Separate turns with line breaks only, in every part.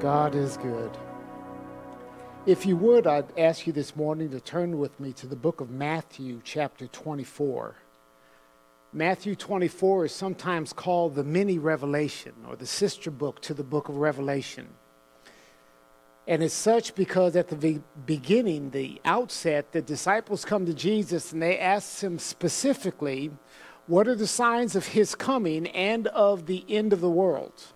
God is good. If you would, I'd ask you this morning to turn with me to the book of Matthew, chapter 24. Matthew 24 is sometimes called the mini revelation or the sister book to the book of Revelation. And it's such because at the beginning, the outset, the disciples come to Jesus and they ask him specifically, What are the signs of his coming and of the end of the world?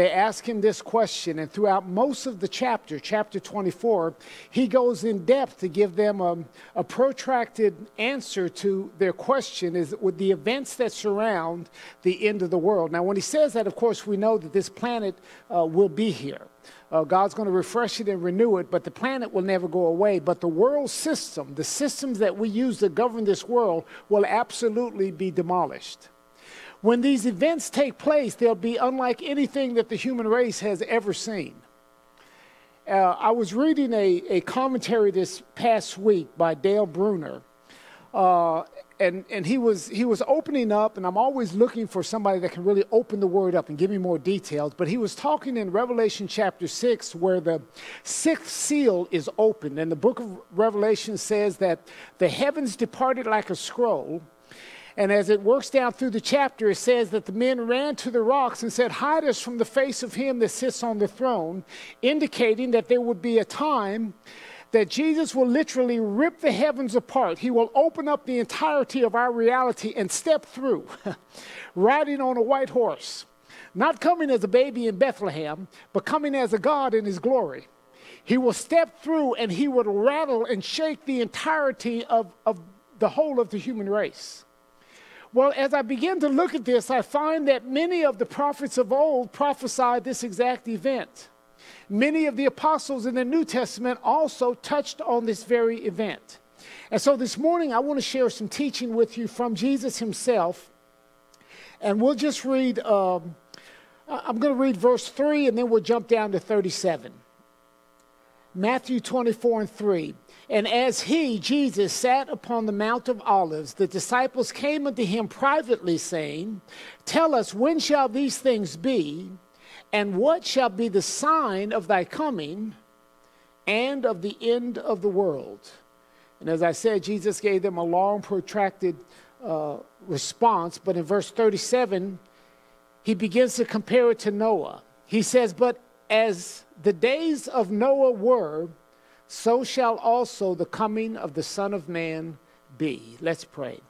they ask him this question, and throughout most of the chapter, chapter 24, he goes in depth to give them a, a protracted answer to their question is with the events that surround the end of the world. Now, when he says that, of course, we know that this planet uh, will be here. Uh, God's going to refresh it and renew it, but the planet will never go away. But the world system, the systems that we use to govern this world, will absolutely be demolished. When these events take place, they'll be unlike anything that the human race has ever seen. Uh, I was reading a, a commentary this past week by Dale Bruner, uh, and, and he, was, he was opening up, and I'm always looking for somebody that can really open the word up and give me more details. But he was talking in Revelation chapter 6, where the sixth seal is opened. And the book of Revelation says that the heavens departed like a scroll and as it works down through the chapter, it says that the men ran to the rocks and said, Hide us from the face of him that sits on the throne, indicating that there would be a time that Jesus will literally rip the heavens apart. He will open up the entirety of our reality and step through, riding on a white horse. Not coming as a baby in Bethlehem, but coming as a God in his glory. He will step through and he would rattle and shake the entirety of, of the whole of the human race. Well, as I begin to look at this, I find that many of the prophets of old prophesied this exact event. Many of the apostles in the New Testament also touched on this very event. And so this morning, I want to share some teaching with you from Jesus himself. And we'll just read, um, I'm going to read verse 3, and then we'll jump down to 37. Matthew 24 and 3. And as he, Jesus, sat upon the Mount of Olives, the disciples came unto him privately, saying, Tell us, when shall these things be? And what shall be the sign of thy coming and of the end of the world? And as I said, Jesus gave them a long, protracted uh, response. But in verse 37, he begins to compare it to Noah. He says, But as the days of Noah were, so shall also the coming of the Son of Man be. Let's pray.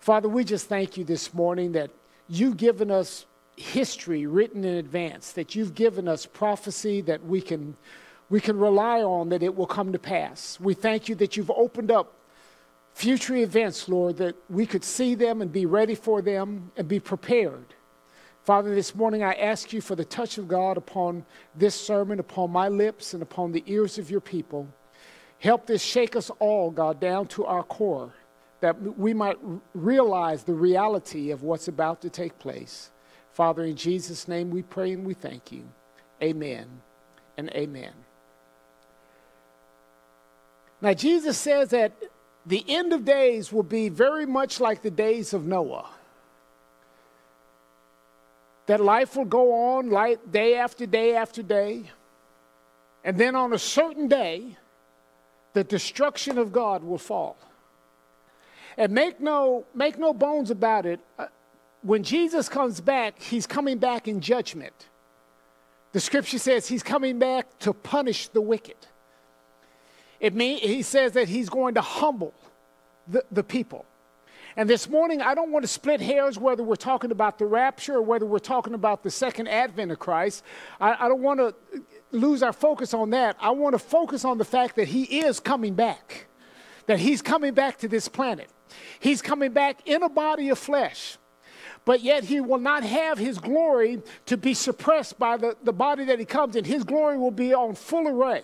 Father, we just thank you this morning that you've given us history written in advance, that you've given us prophecy that we can, we can rely on that it will come to pass. We thank you that you've opened up future events, Lord, that we could see them and be ready for them and be prepared. Father, this morning I ask you for the touch of God upon this sermon, upon my lips, and upon the ears of your people. Help this shake us all, God, down to our core, that we might realize the reality of what's about to take place. Father, in Jesus' name we pray and we thank you. Amen and amen. Now, Jesus says that the end of days will be very much like the days of Noah that life will go on like day after day after day. And then on a certain day, the destruction of God will fall. And make no, make no bones about it, uh, when Jesus comes back, he's coming back in judgment. The scripture says he's coming back to punish the wicked. It he says that he's going to humble the, the people. And this morning, I don't want to split hairs whether we're talking about the rapture or whether we're talking about the second advent of Christ. I, I don't want to lose our focus on that. I want to focus on the fact that He is coming back, that He's coming back to this planet. He's coming back in a body of flesh but yet he will not have his glory to be suppressed by the, the body that he comes in. His glory will be on full array.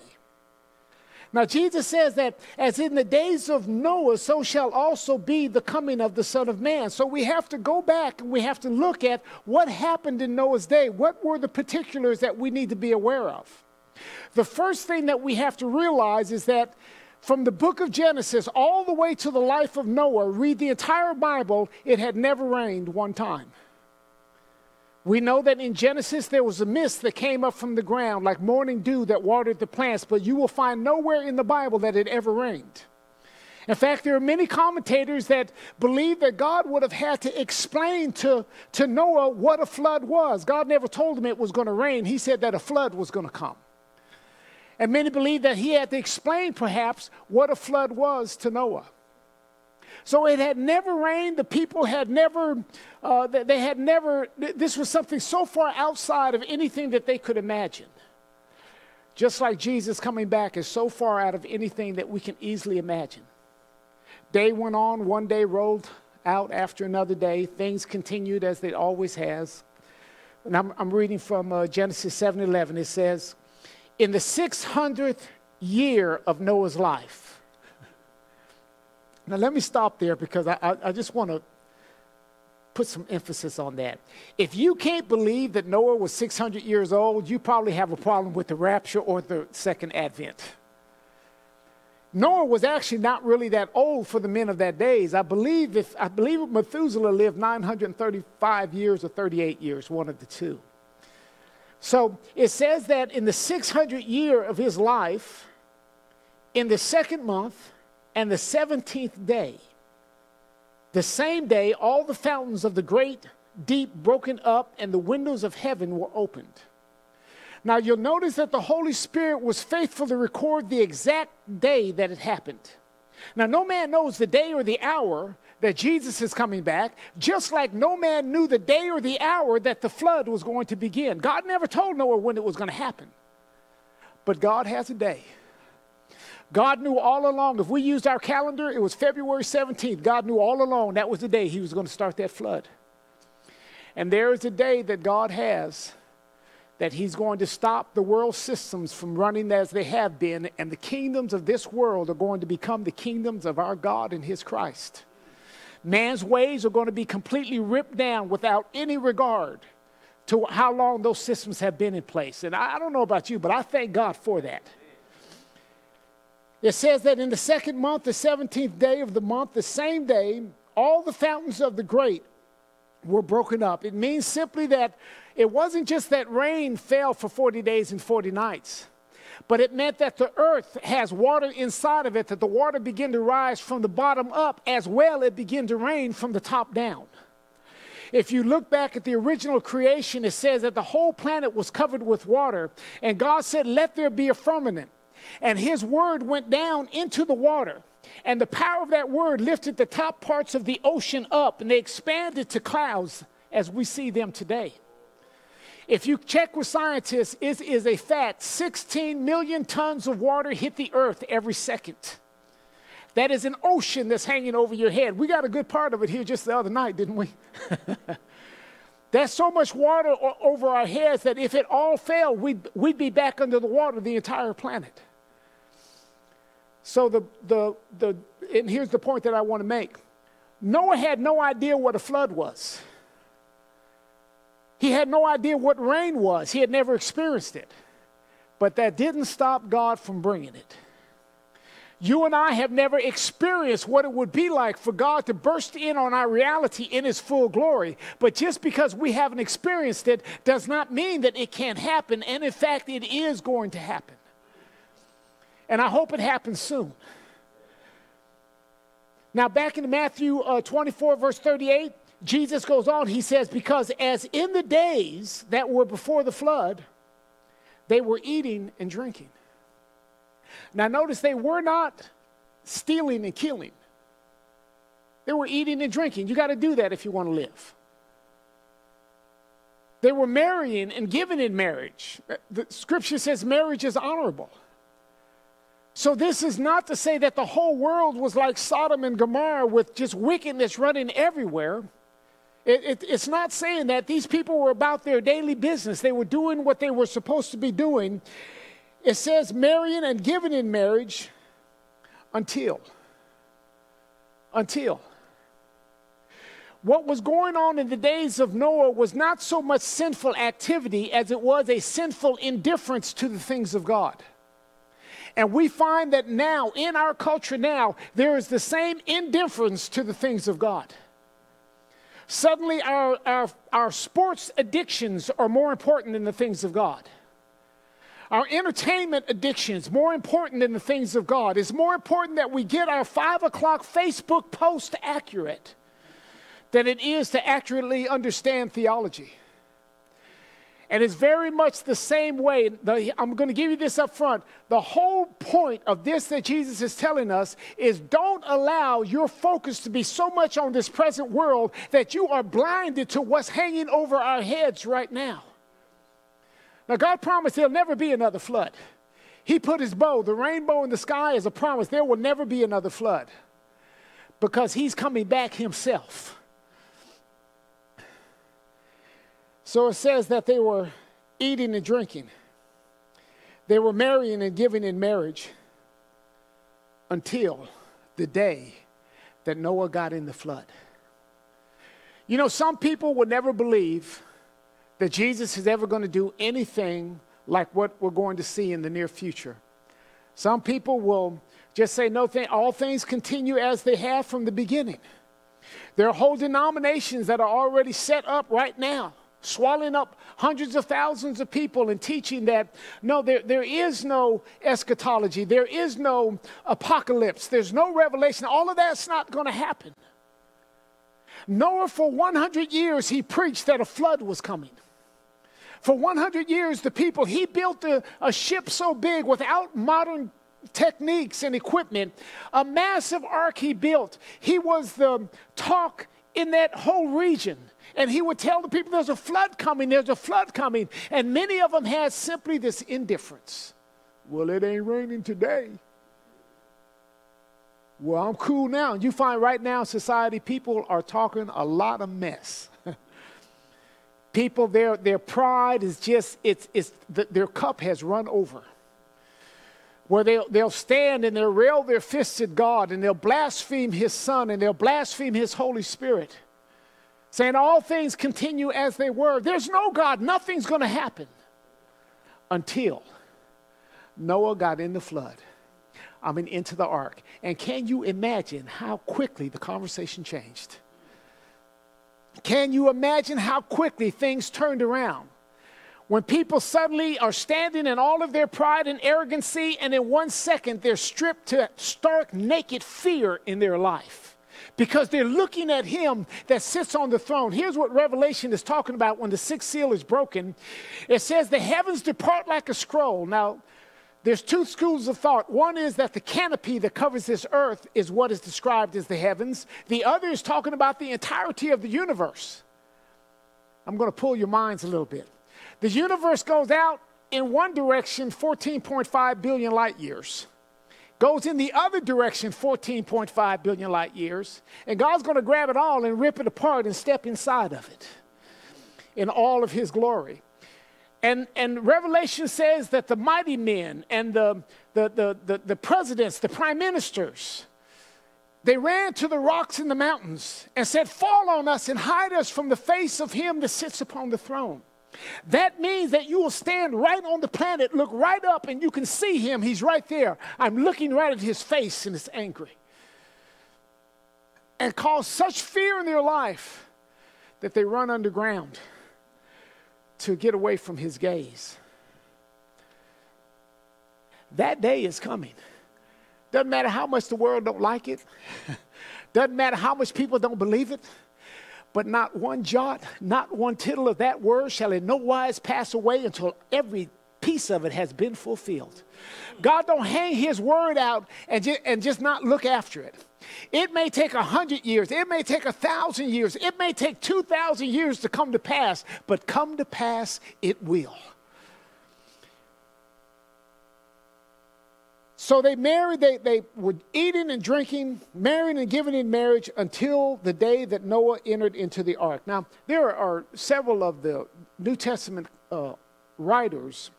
Now, Jesus says that as in the days of Noah, so shall also be the coming of the Son of Man. So we have to go back and we have to look at what happened in Noah's day. What were the particulars that we need to be aware of? The first thing that we have to realize is that from the book of Genesis all the way to the life of Noah, read the entire Bible, it had never rained one time. We know that in Genesis there was a mist that came up from the ground like morning dew that watered the plants, but you will find nowhere in the Bible that it ever rained. In fact, there are many commentators that believe that God would have had to explain to, to Noah what a flood was. God never told him it was going to rain, He said that a flood was going to come. And many believe that he had to explain, perhaps, what a flood was to Noah. So it had never rained. The people had never, uh, they had never, this was something so far outside of anything that they could imagine. Just like Jesus coming back is so far out of anything that we can easily imagine. Day went on, one day rolled out after another day. Things continued as they always has. And I'm, I'm reading from uh, Genesis 7:11. It says, "In the 600th year of Noah's life." Now let me stop there because I, I, I just want to put some emphasis on that. If you can't believe that Noah was 600 years old, you probably have a problem with the rapture or the second advent. Noah was actually not really that old for the men of that days. I believe if I believe Methuselah lived 935 years or 38 years, one of the two. So it says that in the 600th year of his life, in the second month and the 17th day, the same day, all the fountains of the great deep broken up and the windows of heaven were opened. Now you'll notice that the Holy Spirit was faithful to record the exact day that it happened. Now, no man knows the day or the hour that Jesus is coming back, just like no man knew the day or the hour that the flood was going to begin. God never told Noah when it was going to happen. But God has a day. God knew all along. If we used our calendar, it was February 17th. God knew all along that was the day he was going to start that flood. And there is a day that God has that he's going to stop the world systems from running as they have been, and the kingdoms of this world are going to become the kingdoms of our God and his Christ. Man's ways are going to be completely ripped down without any regard to how long those systems have been in place. And I, don't know about you, but I thank God for that. It says that in the second month, the 17th day of the month, the same day, all the fountains of the great were broken up. It means simply that it wasn't just that rain fell for 40 days and 40 nights, but it meant that the earth has water inside of it, that the water began to rise from the bottom up as well it began to rain from the top down. If you look back at the original creation, it says that the whole planet was covered with water, and God said, Let there be a firmament. And his word went down into the water. And the power of that word lifted the top parts of the ocean up, and they expanded to clouds as we see them today. If you check with scientists, it is a fact 16 million tons of water hit the earth every second. That is an ocean that's hanging over your head. We got a good part of it here just the other night, didn't we? There's so much water over our heads that if it all fell, we'd, we'd be back under the water, the entire planet. So the, the, the, and here's the point that I want to make. Noah had no idea what a flood was. He had no idea what rain was. He had never experienced it. But that didn't stop God from bringing it. You and I have never experienced what it would be like for God to burst in on our reality in His full glory. But just because we haven't experienced it does not mean that it can't happen. And in fact, it is going to happen. And I hope it happens soon. Now, back in Matthew uh, 24, verse 38, Jesus goes on, he says, Because as in the days that were before the flood, they were eating and drinking. Now, notice they were not stealing and killing, they were eating and drinking. You got to do that if you want to live. They were marrying and giving in marriage. Uh, the scripture says marriage is honorable. So, this is not to say that the whole world was like Sodom and Gomorrah with just wickedness running everywhere. It, it, it's not saying that these people were about their daily business. They were doing what they were supposed to be doing. It says marrying and giving in marriage until. Until. What was going on in the days of Noah was not so much sinful activity as it was a sinful indifference to the things of God. And we find that now, in our culture now, there is the same indifference to the things of God. Suddenly, our, our, our sports addictions are more important than the things of God. Our entertainment addictions more important than the things of God. It's more important that we get our five o'clock Facebook post accurate than it is to accurately understand theology. And it's very much the same way. The, I'm going to give you this up front. The whole point of this that Jesus is telling us is don't allow your focus to be so much on this present world that you are blinded to what's hanging over our heads right now. Now, God promised there'll never be another flood. He put his bow, the rainbow in the sky, as a promise. There will never be another flood because he's coming back himself. So it says that they were eating and drinking, they were marrying and giving in marriage until the day that Noah got in the flood. You know, some people will never believe that Jesus is ever going to do anything like what we're going to see in the near future. Some people will just say, no, th- all things continue as they have from the beginning. There are whole denominations that are already set up right now swallowing up hundreds of thousands of people and teaching that no, there, there is no eschatology, there is no apocalypse, there's no revelation. All of that's not going to happen. Noah, for 100 years, he preached that a flood was coming. For 100 years, the people, he built a, a ship so big without modern techniques and equipment, a massive ark he built. He was the talk in that whole region. And he would tell the people, there's a flood coming, there's a flood coming. And many of them had simply this indifference. Well, it ain't raining today. Well, I'm cool now. You find right now society, people are talking a lot of mess. people, their, their pride is just, it's, it's, the, their cup has run over. Where they'll, they'll stand and they'll rail their fists at God and they'll blaspheme His Son and they'll blaspheme His Holy Spirit saying all things continue as they were. There's no God, nothing's going to happen until Noah got in the flood. I mean, into the ark. And can you imagine how quickly the conversation changed? Can you imagine how quickly things turned around? When people suddenly are standing in all of their pride and arrogancy, and in one second they're stripped to stark naked fear in their life because they're looking at him that sits on the throne. Here's what Revelation is talking about when the sixth seal is broken it says, The heavens depart like a scroll. Now, there's two schools of thought. One is that the canopy that covers this earth is what is described as the heavens, the other is talking about the entirety of the universe. I'm going to pull your minds a little bit. The universe goes out in one direction 14.5 billion light years goes in the other direction 14.5 billion light years, and God's going to grab it all and rip it apart and step inside of it in all of his glory. And, and Revelation says that the mighty men and the, the, the, the, the presidents, the prime ministers, they ran to the rocks in the mountains and said, Fall on us and hide us from the face of him that sits upon the throne. That means that you will stand right on the planet, look right up, and you can see him. He's right there. I'm looking right at his face, and it's angry. And cause such fear in their life that they run underground to get away from his gaze. That day is coming. Doesn't matter how much the world don't like it. Doesn't matter how much people don't believe it. But not one jot, not one tittle of that word shall in no wise pass away until every piece of it has been fulfilled. God don't hang his word out and, ju- and just not look after it. It may take a hundred years, it may take a thousand years, it may take two thousand years to come to pass, but come to pass it will. So they married, they, they were eating and drinking, marrying and giving in marriage until the day that Noah entered into the ark. Now, there are several of the New Testament uh, writers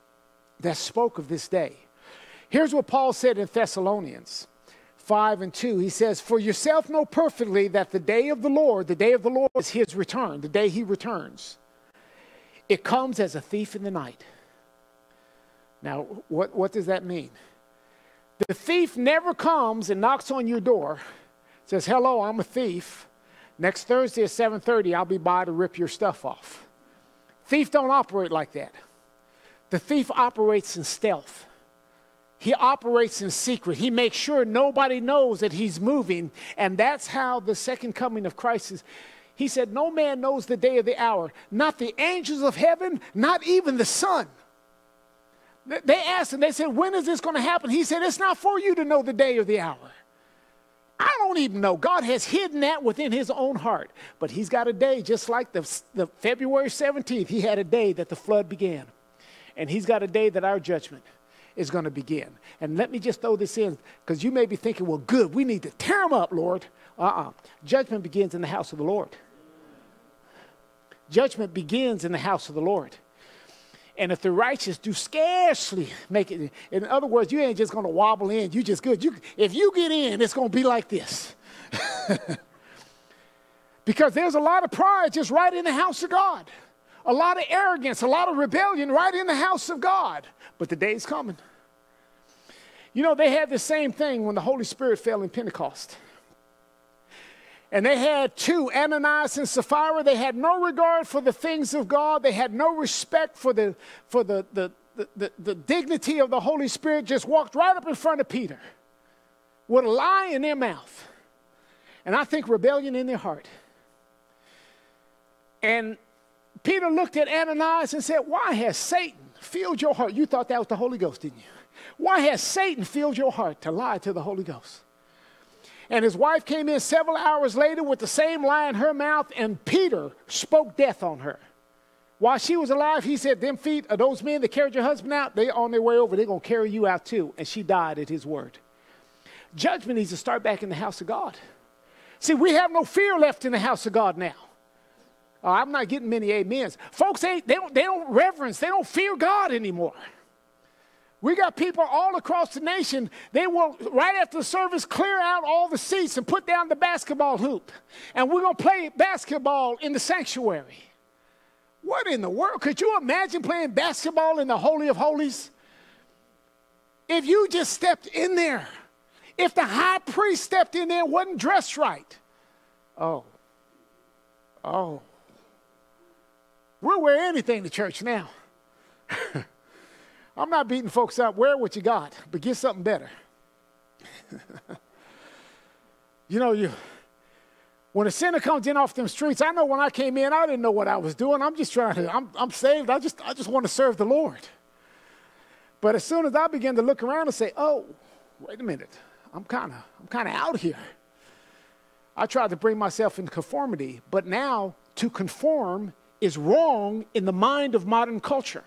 that spoke of this day. Here's what Paul said in Thessalonians 5 and 2. He says, For yourself know perfectly that the day of the Lord, the day of the Lord is his return, the day he returns. It comes as a thief in the night. Now, what, what does that mean? The thief never comes and knocks on your door, says, "Hello, I'm a thief. Next Thursday at 7:30, I'll be by to rip your stuff off." Thief don't operate like that. The thief operates in stealth. He operates in secret. He makes sure nobody knows that he's moving, and that's how the second coming of Christ is. He said, No man knows the day or the hour, not the angels of heaven, not even the Son. They asked him, they said, When is this going to happen? He said, It's not for you to know the day or the hour. I don't even know. God has hidden that within his own heart. But he's got a day, just like the, the February 17th, he had a day that the flood began. And he's got a day that our judgment is going to begin. And let me just throw this in, because you may be thinking, well, good, we need to tear them up, Lord. Uh uh-uh. uh Judgment begins in the house of the Lord. Judgment begins in the house of the Lord. And if the righteous do scarcely make it, in other words, you ain't just going to wobble in. You just good. You, if you get in, it's going to be like this. because there's a lot of pride just right in the house of God, a lot of arrogance, a lot of rebellion right in the house of God. But the day's coming. You know, they had the same thing when the Holy Spirit fell in Pentecost. And they had two, Ananias and Sapphira. They had no regard for the things of God. They had no respect for the, for the, the, the, the, the dignity of the Holy Spirit. Just walked right up in front of Peter with a lie in their mouth. And I think rebellion in their heart. And Peter looked at Ananias and said, Why has Satan filled your heart? You thought that was the Holy Ghost, didn't you? Why has Satan filled your heart to lie to the Holy Ghost? And his wife came in several hours later with the same lie in her mouth, and Peter spoke death on her. While she was alive, he said, Them feet of those men that carried your husband out, they on their way over, they're going to carry you out too. And she died at his word. Judgment needs to start back in the house of God. See, we have no fear left in the house of God now. Oh, I'm not getting many amens. Folks ain't, they don't, they don't reverence, they don't fear God anymore. We got people all across the nation, they will, right after the service, clear out all the seats and put down the basketball hoop. And we're going to play basketball in the sanctuary. What in the world? Could you imagine playing basketball in the Holy of Holies? If you just stepped in there, if the high priest stepped in there and wasn't dressed right, oh, oh, we'll wear anything to church now. I'm not beating folks up. Wear what you got, but get something better. you know, you when a sinner comes in off them streets, I know when I came in, I didn't know what I was doing. I'm just trying to, I'm, I'm saved. I just, I just want to serve the Lord. But as soon as I began to look around and say, oh, wait a minute, I'm kind of, I'm kind of out here. I tried to bring myself in conformity, but now to conform is wrong in the mind of modern culture.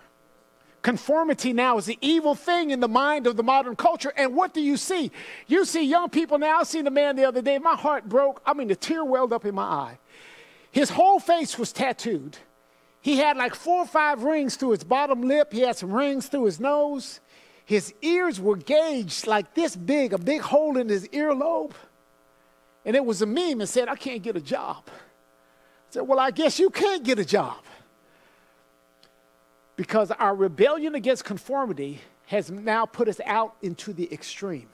Conformity now is the evil thing in the mind of the modern culture. And what do you see? You see young people now. I seen a man the other day. My heart broke. I mean, the tear welled up in my eye. His whole face was tattooed. He had like four or five rings through his bottom lip. He had some rings through his nose. His ears were gauged like this big, a big hole in his earlobe. And it was a meme and said, I can't get a job. I said, Well, I guess you can't get a job because our rebellion against conformity has now put us out into the extreme.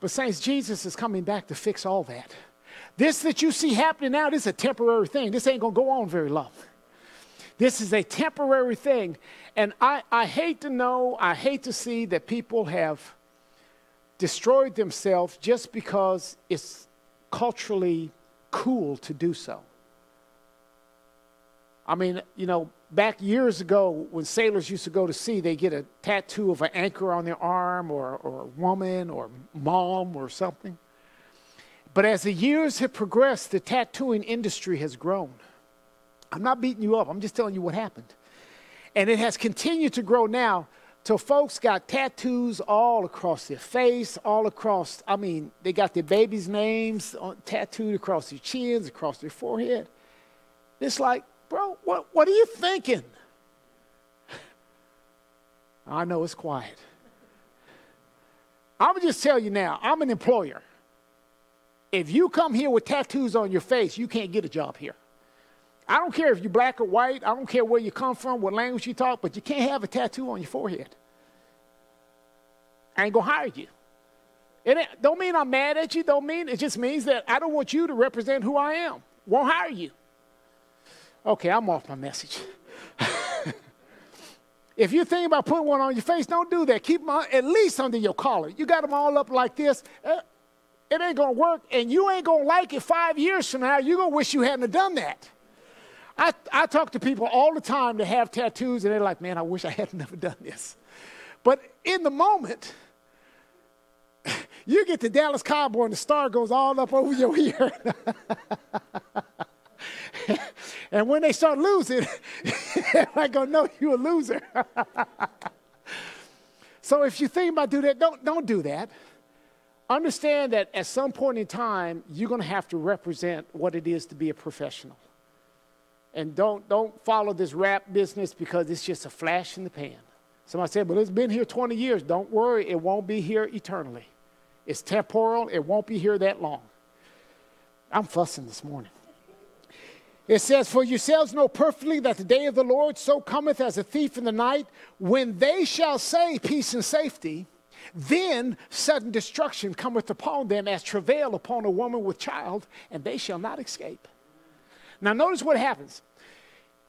But, Saints, Jesus is coming back to fix all that. This that you see happening now, this is a temporary thing. This ain't going to go on very long. This is a temporary thing. And I, I hate to know, I hate to see that people have destroyed themselves just because it's culturally cool to do so. I mean, you know, back years ago when sailors used to go to sea, they get a tattoo of an anchor on their arm or, or a woman or mom or something. But as the years have progressed, the tattooing industry has grown. I'm not beating you up, I'm just telling you what happened. And it has continued to grow now till folks got tattoos all across their face, all across, I mean, they got their babies' names uh, tattooed across their chins, across their forehead. It's like, Bro, what, what are you thinking? I know it's quiet. I'm gonna just tell you now, I'm an employer. If you come here with tattoos on your face, you can't get a job here. I don't care if you're black or white, I don't care where you come from, what language you talk, but you can't have a tattoo on your forehead. I ain't gonna hire you. It don't mean I'm mad at you. Don't mean it just means that I don't want you to represent who I am. Won't hire you. Okay, I'm off my message. if you think about putting one on your face, don't do that. Keep them at least under your collar. You got them all up like this. Uh, it ain't gonna work, and you ain't gonna like it five years from now. You're gonna wish you hadn't done that. I, I talk to people all the time that have tattoos, and they're like, man, I wish I had never done this. But in the moment, you get the Dallas Cowboy and the star goes all up over your ear. and when they start losing, I go, no, you're a loser. so if you think about do that, don't, don't do that. Understand that at some point in time, you're going to have to represent what it is to be a professional. And don't, don't follow this rap business because it's just a flash in the pan. Somebody said, but it's been here 20 years. Don't worry, it won't be here eternally. It's temporal, it won't be here that long. I'm fussing this morning. It says, For yourselves know perfectly that the day of the Lord so cometh as a thief in the night, when they shall say peace and safety, then sudden destruction cometh upon them as travail upon a woman with child, and they shall not escape. Now, notice what happens.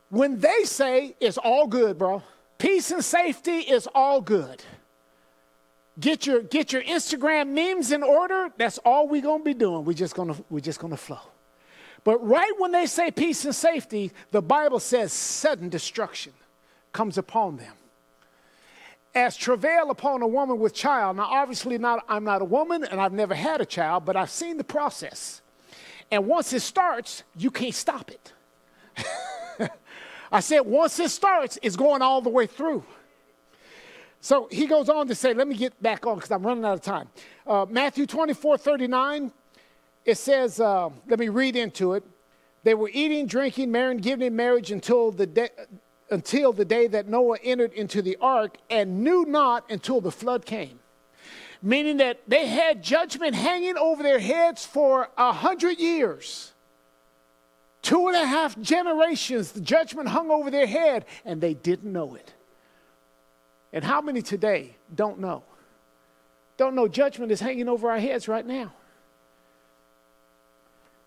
When they say it's all good, bro, peace and safety is all good. Get your, get your Instagram memes in order. That's all we're going to be doing. We're just going to, we're just going to flow. But right when they say peace and safety, the Bible says sudden destruction comes upon them. As travail upon a woman with child. Now, obviously, not, I'm not a woman and I've never had a child, but I've seen the process. And once it starts, you can't stop it. I said, once it starts, it's going all the way through. So he goes on to say, let me get back on because I'm running out of time. Uh, Matthew 24 39, it says, uh, let me read into it. They were eating, drinking, marrying, giving in marriage until the, until the day that Noah entered into the ark and knew not until the flood came. Meaning that they had judgment hanging over their heads for a hundred years. Two and a half generations, the judgment hung over their head, and they didn't know it. And how many today don't know? Don't know judgment is hanging over our heads right now.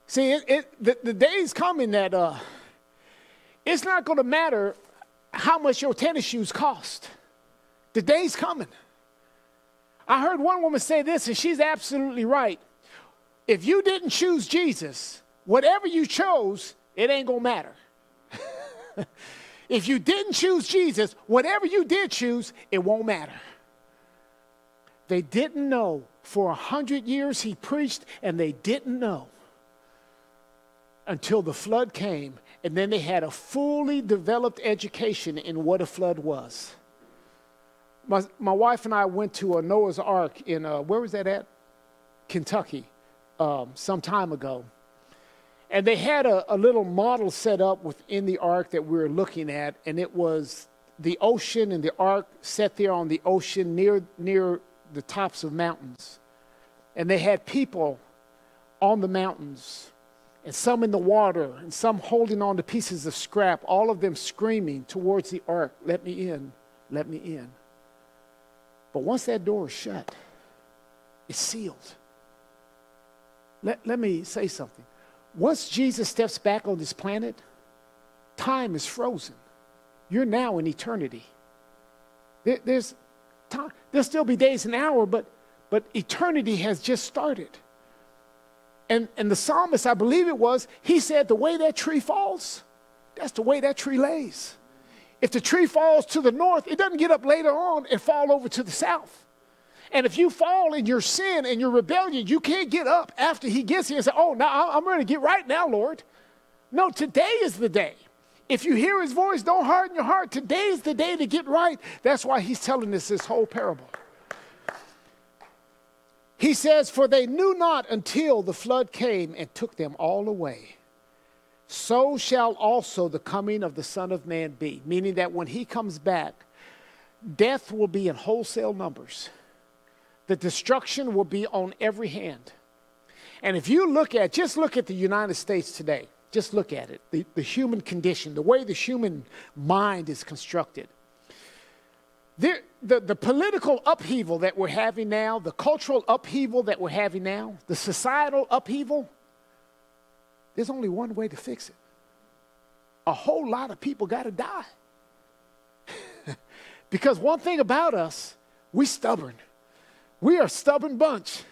See, it, it, the, the day's coming that uh, it's not going to matter how much your tennis shoes cost. The day's coming. I heard one woman say this, and she's absolutely right. If you didn't choose Jesus, whatever you chose, it ain't going to matter. If you didn't choose Jesus, whatever you did choose, it won't matter. They didn't know. For a hundred years he preached, and they didn't know until the flood came. And then they had a fully developed education in what a flood was. My, my wife and I went to a Noah's Ark in, uh, where was that at? Kentucky, um, some time ago. And they had a, a little model set up within the ark that we were looking at, and it was the ocean and the ark set there on the ocean near, near the tops of mountains. And they had people on the mountains, and some in the water, and some holding on to pieces of scrap, all of them screaming towards the ark, Let me in, let me in. But once that door is shut, it's sealed. Let, let me say something. Once Jesus steps back on this planet, time is frozen. You're now in eternity. There, there's time. There'll still be days and hour, but but eternity has just started. And and the psalmist, I believe it was, he said the way that tree falls, that's the way that tree lays. If the tree falls to the north, it doesn't get up later on and fall over to the south. And if you fall in your sin and your rebellion, you can't get up after he gets here and say, Oh, now I'm ready to get right now, Lord. No, today is the day. If you hear his voice, don't harden your heart. Today is the day to get right. That's why he's telling us this whole parable. He says, For they knew not until the flood came and took them all away. So shall also the coming of the Son of Man be. Meaning that when he comes back, death will be in wholesale numbers the destruction will be on every hand. And if you look at, just look at the United States today, just look at it, the, the human condition, the way the human mind is constructed. The, the political upheaval that we're having now, the cultural upheaval that we're having now, the societal upheaval, there's only one way to fix it. A whole lot of people got to die. because one thing about us, we stubborn. We are a stubborn bunch.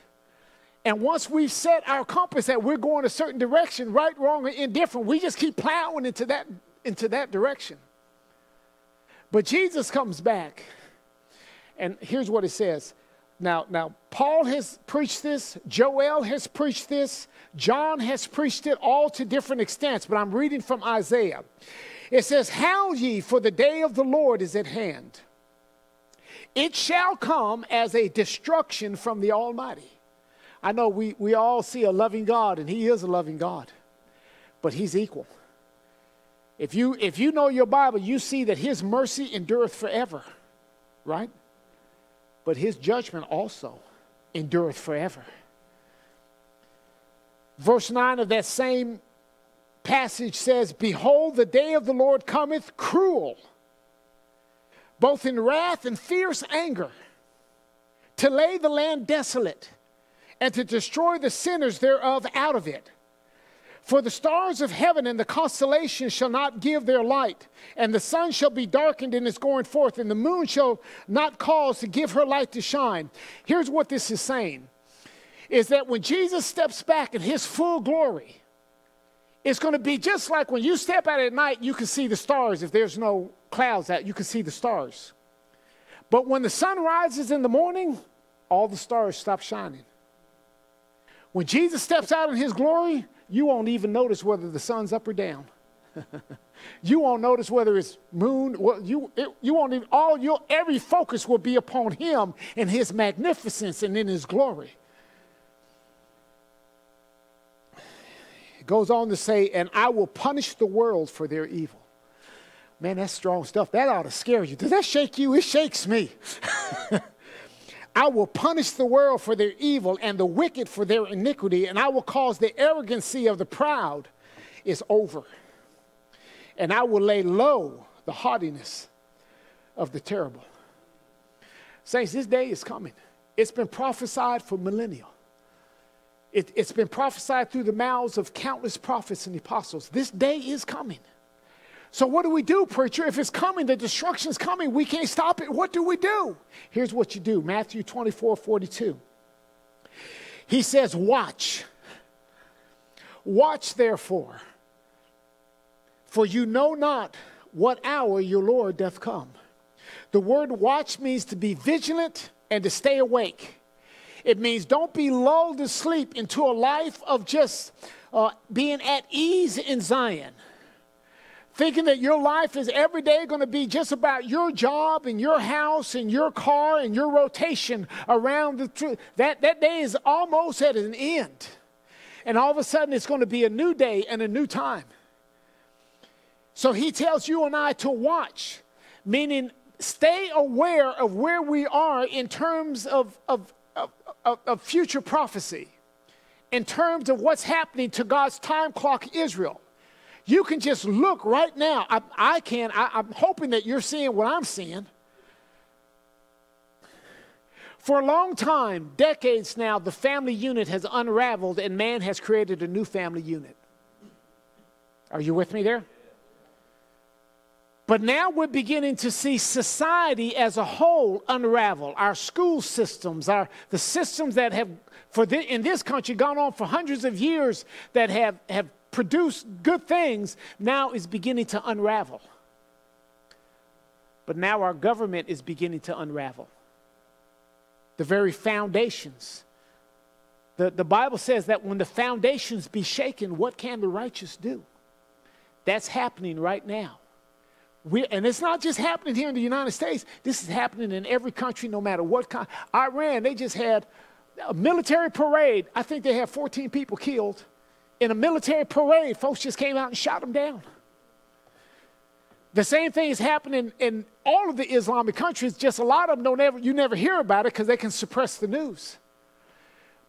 And once we've set our compass that we're going a certain direction, right, wrong, or indifferent, we just keep plowing into that, into that direction. But Jesus comes back, and here's what it says. Now, now, Paul has preached this, Joel has preached this, John has preached it all to different extents, but I'm reading from Isaiah. It says, Howl ye, for the day of the Lord is at hand. It shall come as a destruction from the Almighty. I know we, we all see a loving God, and He is a loving God, but He's equal. If you, if you know your Bible, you see that His mercy endureth forever, right? But His judgment also endureth forever. Verse 9 of that same passage says, Behold, the day of the Lord cometh cruel, both in wrath and fierce anger, to lay the land desolate, and to destroy the sinners thereof out of it. For the stars of heaven and the constellations shall not give their light, and the sun shall be darkened in its going forth, and the moon shall not cause to give her light to shine. Here's what this is saying is that when Jesus steps back in his full glory, it's going to be just like when you step out at night, you can see the stars. If there's no clouds out, you can see the stars. But when the sun rises in the morning, all the stars stop shining. When Jesus steps out in his glory, you won't even notice whether the sun's up or down. you won't notice whether it's moon. Well, you, it, you won't even, all your, every focus will be upon him and his magnificence and in his glory. It goes on to say, and I will punish the world for their evil. Man, that's strong stuff. That ought to scare you. Does that shake you? It shakes me. I will punish the world for their evil and the wicked for their iniquity, and I will cause the arrogancy of the proud is over. And I will lay low the haughtiness of the terrible. Saints, this day is coming. It's been prophesied for millennia. It, has been prophesied through the mouths of countless prophets and apostles. This day is coming. So, what do we do, preacher? If it's coming, the destruction's coming, we can't stop it. What do we do? Here's what you do Matthew 24 42. He says, Watch. Watch, therefore, for you know not what hour your Lord doth come. The word watch means to be vigilant and to stay awake. It means don't be lulled to sleep into a life of just uh, being at ease in Zion thinking that your life is every day going to be just about your job and your house and your car and your rotation around the truth. That, that day is almost at an end. And all of a sudden, it's going to be a new day and a new time. So he tells you and I to watch, meaning stay aware of where we are in terms of, of, of, of, future prophecy, in terms of what's happening to God's time clock Israel. You can just look right now. I, I can. I, I'm hoping that you're seeing what I'm seeing. For a long time, decades now, the family unit has unraveled and man has created a new family unit. Are you with me there? But now we're beginning to see society as a whole unravel. Our school systems, our, the systems that have, for the, in this country, gone on for hundreds of years that have, have produce good things now is beginning to unravel. But now our government is beginning to unravel. The very foundations. The, the Bible says that when the foundations be shaken, what can the righteous do? That's happening right now. We, and it's not just happening here in the United States. This is happening in every country, no matter what kind. Iran, they just had a military parade. I think they had 14 people killed in a military parade, folks just came out and shot them down. The same thing is happening in all of the Islamic countries, just a lot of them don't ever, you never hear about it because they can suppress the news.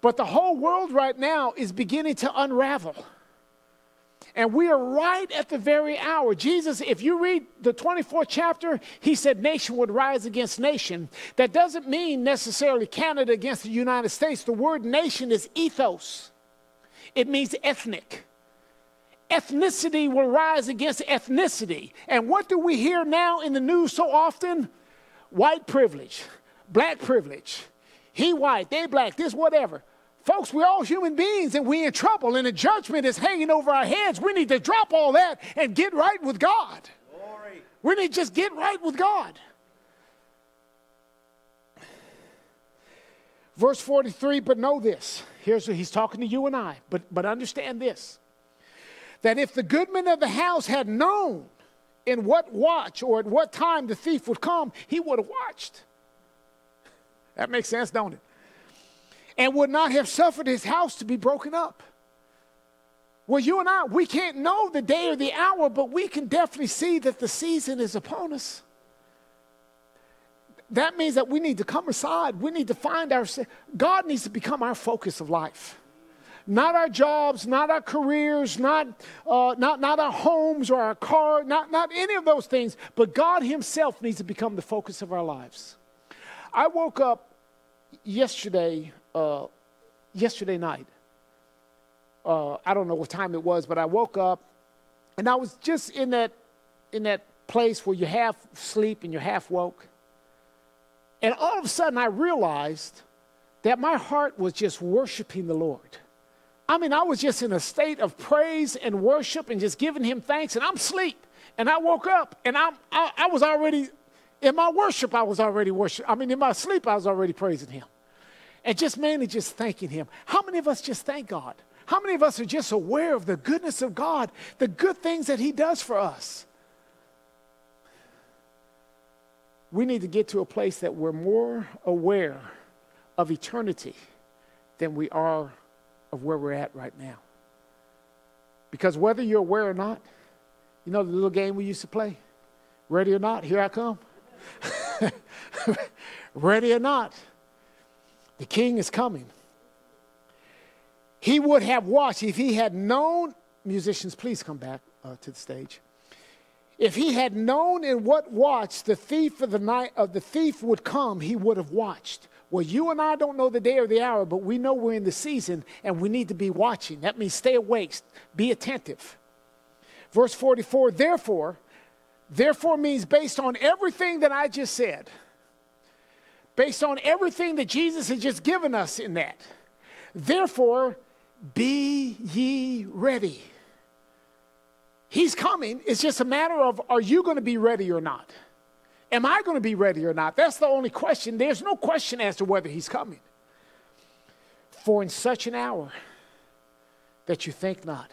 But the whole world right now is beginning to unravel. And we are right at the very hour. Jesus, if you read the 24th chapter, he said nation would rise against nation. That doesn't mean necessarily Canada against the United States. The word nation is ethos, it means ethnic. Ethnicity will rise against ethnicity. And what do we hear now in the news so often? White privilege, black privilege. He white, they black, this, whatever. Folks, we're all human beings and we're in trouble, and the judgment is hanging over our heads. We need to drop all that and get right with God. Glory. We need to just get right with God. Verse 43, but know this. Here's what he's talking to you and I, but, but understand this that if the goodman of the house had known in what watch or at what time the thief would come, he would have watched. That makes sense, don't it? and would not have suffered his house to be broken up. Well, you and I, we can't know the day or the hour, but we can definitely see that the season is upon us. That means that we need to come aside. We need to find our, God needs to become our focus of life. Not our jobs, not our careers, not, uh, not, not our homes or our car, not, not any of those things, but God Himself needs to become the focus of our lives. I woke up yesterday uh, yesterday night. Uh, I don't know what time it was, but I woke up and I was just in that, in that place where you're half asleep and you're half woke. And all of a sudden I realized that my heart was just worshiping the Lord. I mean, I was just in a state of praise and worship and just giving him thanks, and I'm asleep. And I woke up and I'm, I, I was already, in my worship, I was already worshiping. I mean, in my sleep, I was already praising him and just mainly just thanking Him. How many of us just thank God? How many of us are just aware of the goodness of God, the good things that He does for us? We need to get to a place that we're more aware of eternity than we are of where we're at right now. Because whether you're aware or not, you know the little game we used to play? Ready or not, here I come. Ready or not, the king is coming. He would have watched if he had known, musicians, please come back uh, to the stage. If he had known in what watch the thief of the night of the thief would come, he would have watched. Well, you and I don't know the day or the hour, but we know we're in the season and we need to be watching. That means stay awake, be attentive. Verse 44, therefore, therefore means based on everything that I just said based on everything that Jesus has just given us in that. Therefore, be ye ready. He's coming. It's just a matter of are you going to be ready or not? Am I going to be ready or not? That's the only question. There's no question as to whether he's coming. For in such an hour that you think not.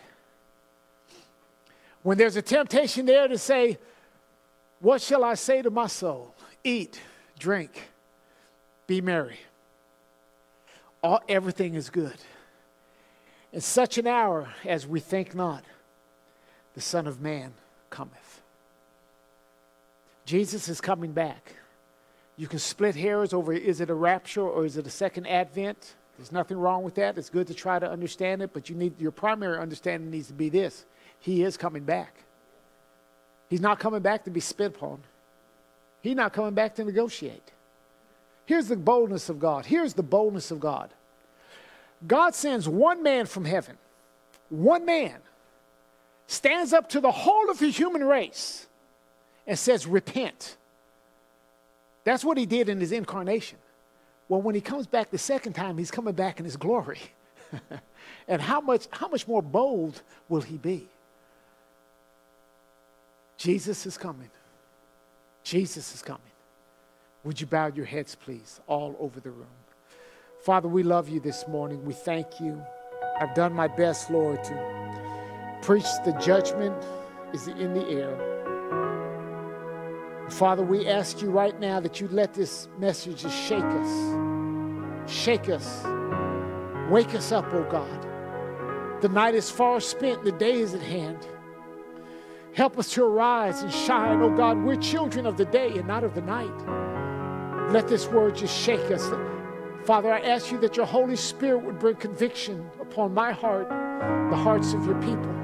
When there's a temptation there to say, What shall I say to my soul? Eat, drink be merry. All, everything is good. In such an hour as we think not, the Son of Man cometh. Jesus is coming back. You can split hairs over is it a rapture or is it a second advent? There's nothing wrong with that. It's good to try to understand it, but you need your primary understanding needs to be this. He is coming back. He's not coming back to be spit upon. He's not coming back to negotiate. Here's the boldness of God. Here's the boldness of God. God sends one man from heaven, one man, stands up to the whole of the human race and says, Repent. That's what he did in his incarnation. Well, when he comes back the second time, he's coming back in his glory. and how much, how much more bold will he be? Jesus is coming. Jesus is coming. Would you bow your heads, please, all over the room? Father, we love you this morning. We thank you. I've done my best, Lord, to preach the judgment is in the air. Father, we ask you right now that you let this message just shake us. Shake us. Wake us up, oh God. The night is far spent, the day is at hand. Help us to arise and shine, oh God. We're children of the day and not of the night. Let this word just shake us. Father, I ask you that your Holy Spirit would bring conviction upon my heart, the hearts of your people.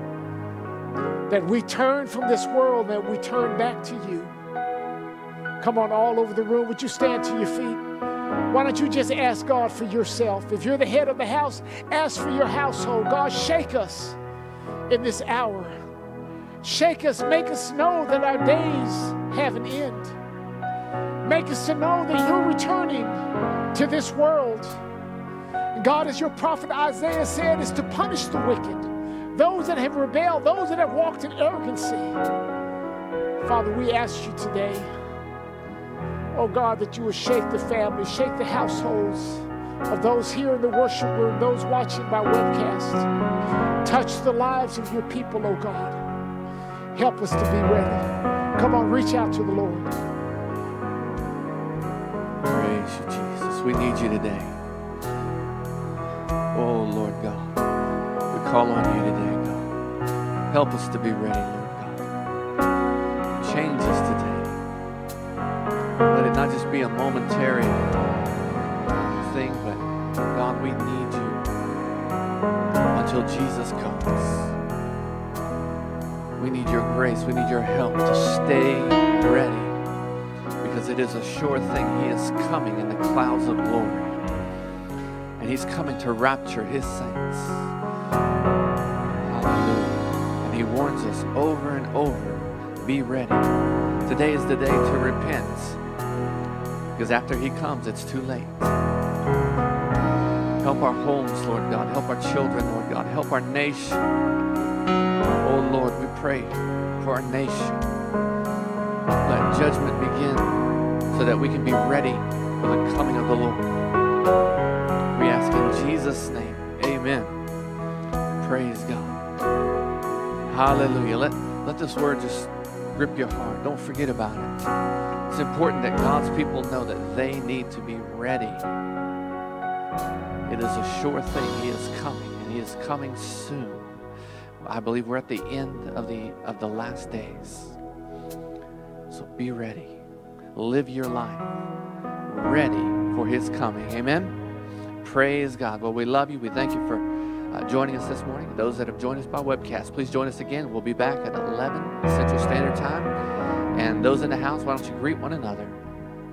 That we turn from this world, that we turn back to you. Come on, all over the room, would you stand to your feet? Why don't you just ask God for yourself? If you're the head of the house, ask for your household. God, shake us in this hour. Shake us, make us know that our days have an end. Make us to know that you're returning to this world. God, as your prophet Isaiah said, is to punish the wicked, those that have rebelled, those that have walked in arrogancy. Father, we ask you today, oh God, that you would shake the family, shake the households of those here in the worship room, those watching by webcast. Touch the lives of your people, oh God. Help us to be ready. Come on, reach out to the Lord.
Praise you, Jesus. We need you today. Oh, Lord God. Call on you today, God. Help us to be ready, Lord God. Change us today. Let it not just be a momentary thing, but God, we need you until Jesus comes. We need your grace. We need your help to stay ready because it is a sure thing. He is coming in the clouds of glory. And he's coming to rapture his saints. Over be ready. Today is the day to repent because after he comes, it's too late. Help our homes, Lord God. Help our children, Lord God. Help our nation. Oh, Lord, we pray for our nation. Let judgment begin so that we can be ready for the coming of the Lord. We ask in Jesus' name. Amen. Praise God. Hallelujah. Let, let this word just grip your heart. Don't forget about it. It's important that God's people know that they need to be ready. It is a sure thing. He is coming, and He is coming soon. I believe we're at the end of the of the last days. So be ready. Live your life ready for his coming. Amen. Praise God. Well, we love you. We thank you for uh, joining us this morning. Those that have joined us by webcast, please join us again. We'll be back at 11 Central Standard Time. And those in the house, why don't you greet one another?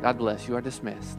God bless. You are dismissed.